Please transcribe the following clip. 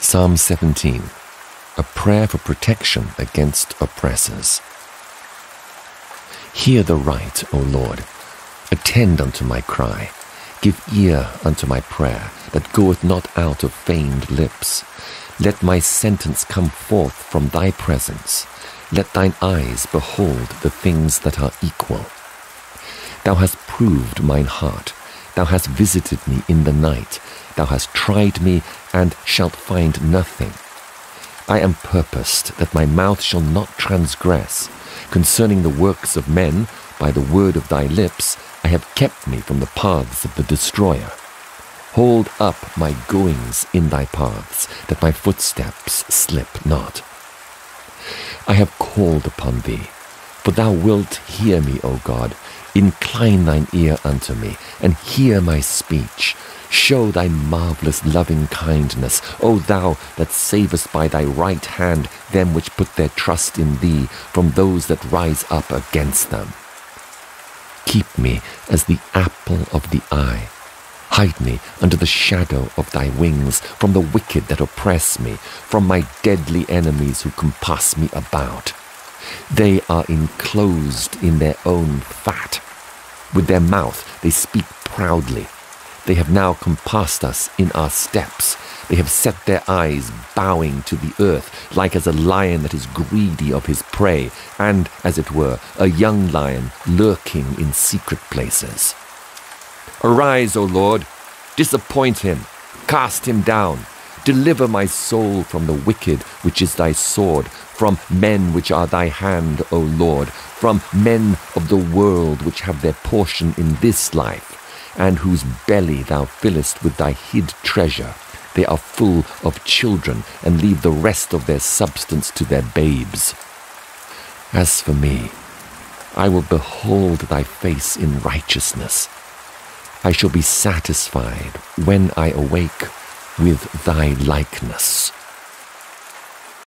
Psalm 17 A prayer for protection against oppressors. Hear the right, O Lord. Attend unto my cry. Give ear unto my prayer that goeth not out of feigned lips. Let my sentence come forth from thy presence. Let thine eyes behold the things that are equal. Thou hast proved mine heart. Thou hast visited me in the night. Thou hast tried me and shalt find nothing. I am purposed that my mouth shall not transgress. Concerning the works of men, by the word of thy lips, I have kept me from the paths of the destroyer. Hold up my goings in thy paths, that my footsteps slip not. I have called upon thee, for thou wilt hear me, O God. Incline thine ear unto me, and hear my speech. Show thy marvellous loving kindness, O thou that savest by thy right hand them which put their trust in thee from those that rise up against them. Keep me as the apple of the eye. Hide me under the shadow of thy wings from the wicked that oppress me, from my deadly enemies who compass me about. They are enclosed in their own fat. With their mouth they speak proudly. They have now compassed us in our steps. They have set their eyes bowing to the earth, like as a lion that is greedy of his prey, and, as it were, a young lion lurking in secret places. Arise, O Lord, disappoint him, cast him down. Deliver my soul from the wicked, which is thy sword, from men which are thy hand, O Lord, from men of the world which have their portion in this life and whose belly thou fillest with thy hid treasure. They are full of children, and leave the rest of their substance to their babes. As for me, I will behold thy face in righteousness. I shall be satisfied when I awake with thy likeness.